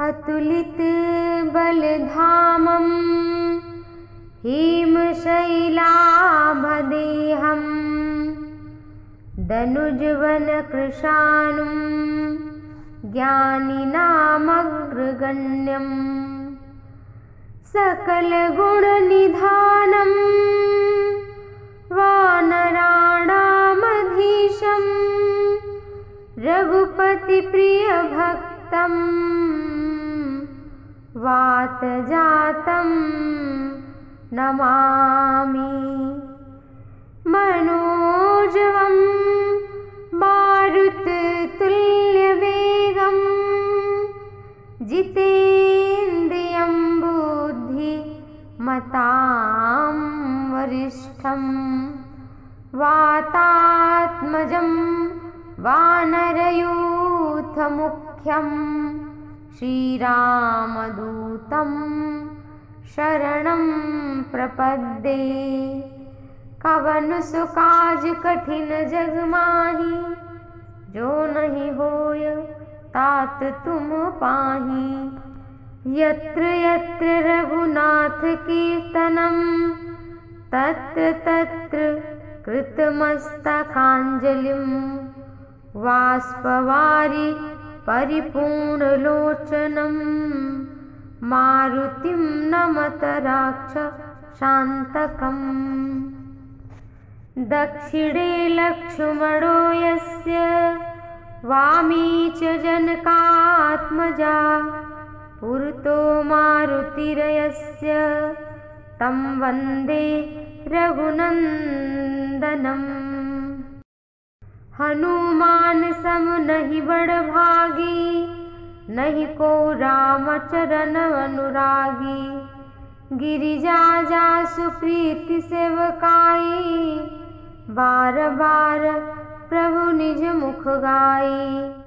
अतुलितबलधामं हिमशैलाभदेहम् दनुजवनकृशानुं ज्ञानिनामग्रगण्यम् सकलगुणनिधानं वानराणामधीशं रघुपतिप्रियभक्तम् वातजातं नमामि। मनोजवं मारुततुल्यवेगं जितेन्द्रियं बुद्धिमतां वरिष्ठं वातात्मजं वानरयूथमुख्यम् श्रीरामदूतं शरणं प्रपद्ये। कवनुसुकाज कठिन जगमाहि जो नहि होय तात तुम पाहि। यत्र यत्र रघुनाथकीर्तनं तत्र तत्र कृतमस्तकाञ्जलिं। वाष्पवारि परिपूर्णलोचनं मारुतिं नमत राक्षशान्तकम् दक्षिणे लक्ष्मणो यस्य वामी च जनकात्मजा। पुरतो मारुतिरयस्य तं वन्दे रघुनन्दनम् हनुमान सम नहि नहि को रामचरण अनुरागी। गिरिजा जा सुप्रीति सेवकाई बार बार प्रभु निज मुख गाई